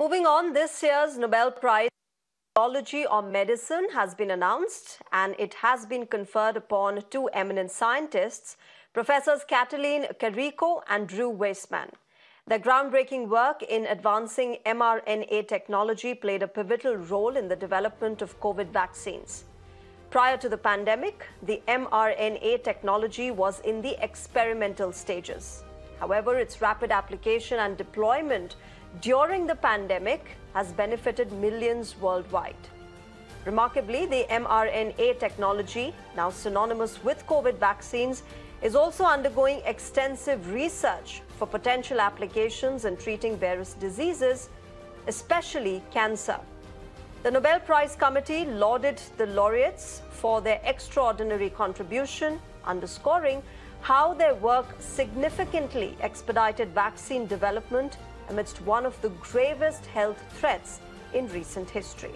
Moving on, this year's Nobel Prize in Biology or Medicine has been announced and it has been conferred upon two eminent scientists, Professors Katalin Karikó and Drew Weissman. Their groundbreaking work in advancing mRNA technology played a pivotal role in the development of COVID vaccines. Prior to the pandemic, the mRNA technology was in the experimental stages. However, its rapid application and deployment during the pandemic has benefited millions worldwide. Remarkably, the mRNA technology, now synonymous with COVID vaccines, is also undergoing extensive research for potential applications in treating various diseases, especially cancer. The Nobel Prize Committee lauded the laureates for their extraordinary contribution, underscoring how their work significantly expedited vaccine development amidst one of the gravest health threats in recent history.